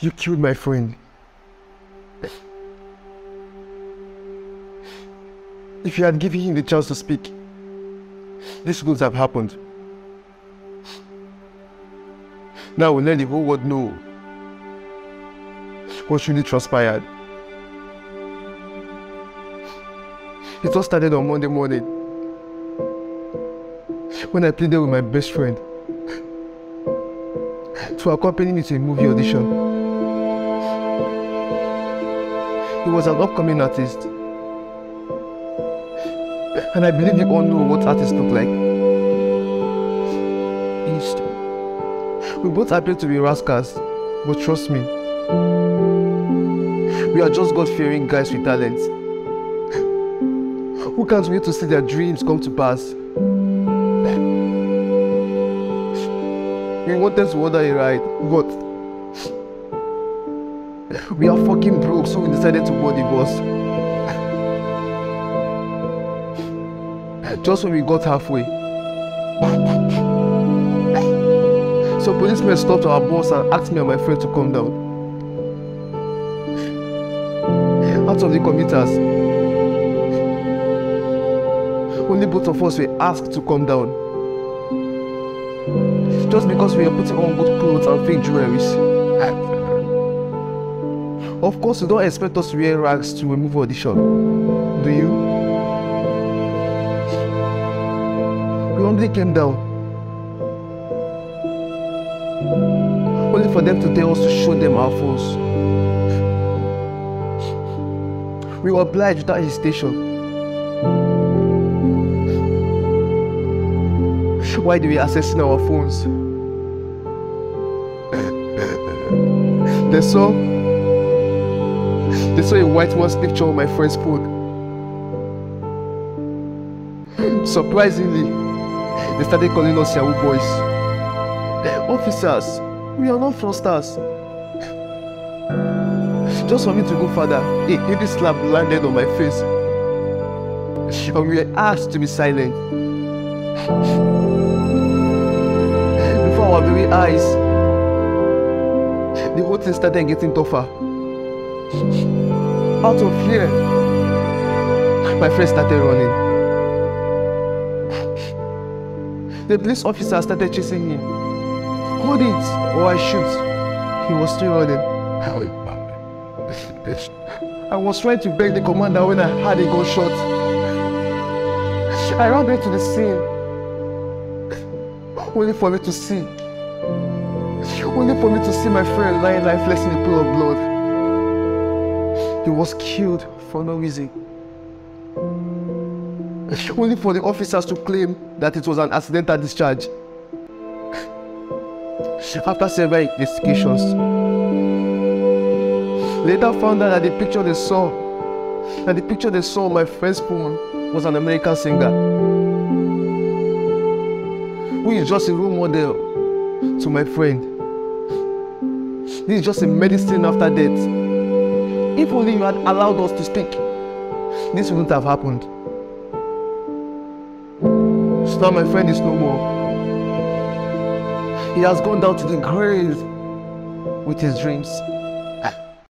You killed my friend. If you had given him the chance to speak, this wouldn't have happened. Now we'll let the whole world know what really transpired. It all started on Monday morning when I pleaded with my best friend to accompany me to a movie audition. He was an upcoming artist. And I believe you all know what artists look like. East. We both happen to be rascals, but trust me, we are just God-fearing guys with talent. Who can't wait to see their dreams come to pass? We wanted to order a ride, but we are fucking broke, so we decided to the bus. Just when we got halfway, so policemen stopped our bus and asked me and my friend to come down. Out of the commuters, only both of us were asked to come down. Just because we are putting on good clothes and fake jewelries. Of course, you don't expect us to wear rags to a movie audition, do you? We only came down. Only for them to tell us to show them our phones. We were obliged without hesitation. Why do we accessing our phones? That's saw they saw a white man's picture on my friend's phone. Surprisingly, they started calling us Yahoo boys. Officers, we are not fraudsters. Just for me to go further, a heavy slap landed on my face. And we were asked to be silent. Before our very eyes, the whole thing started getting tougher. Out of fear, my friend started running. The police officer started chasing him. Hold it, or I shoot. He was still running. I was trying to beg the commander when I had a gunshot. I ran back to the scene. Only for me to see. Only for me to see my friend lying lifeless in a pool of blood. He was killed for no reason. Only for the officers to claim that it was an accidental discharge. After several investigations, later found out that the picture they saw, that the picture they saw my friend's phone was an American singer who is just a role model to my friend. This is just a medicine after death. If only you had allowed us to speak, this wouldn't have happened. Now my friend is no more. He has gone down to the grave with his dreams.